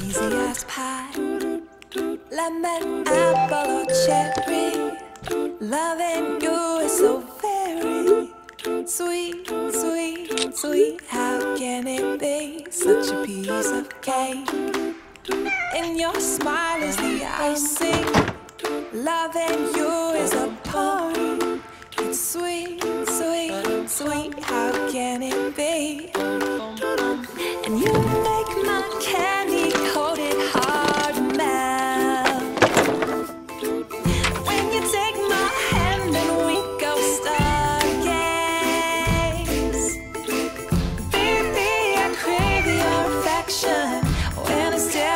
Easy as pie, lemon, apple, or cherry. Loving you is so very sweet, sweet, sweet. How can it be such a piece of cake? Your smile is the icing. Loving you is a poem. It's sweet, sweet, sweet. How can it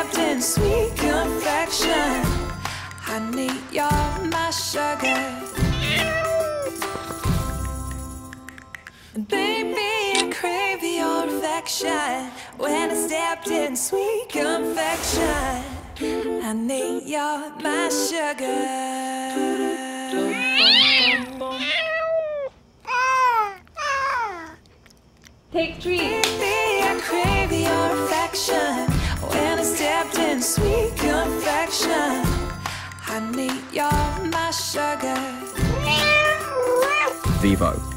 Stepped in sweet confection. Honey, you're my sugar. Baby, I crave your affection when I stepped in sweet confection. Honey, you're my sugar. Take three. Baby, I crave your affection stepped in sweet confection. Honey, you're my sugar. Vivo